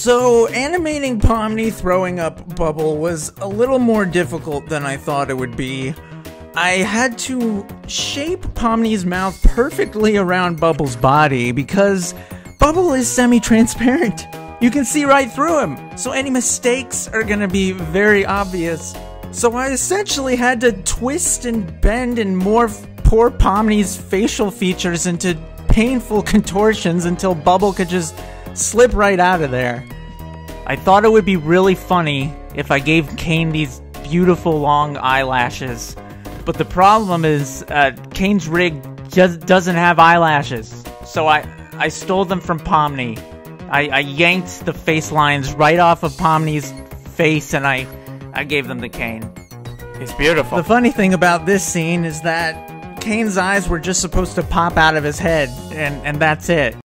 So, animating Pomni throwing up Bubble was a little more difficult than I thought it would be. I had to shape Pomni's mouth perfectly around Bubble's body because Bubble is semi transparent. You can see right through him, so any mistakes are gonna be very obvious. So I essentially had to twist and bend and morph poor Pomni's facial features into painful contortions until Bubble could just slip right out of there. I thought it would be really funny if I gave Caine these beautiful long eyelashes, but the problem is uh, Caine's rig just doesn't have eyelashes, so I I stole them from Pomni. I, I yanked the face lines right off of Pomni's face and I I gave them to Caine. It's beautiful. The funny thing about this scene is that Caine's eyes were just supposed to pop out of his head, and, and that's it.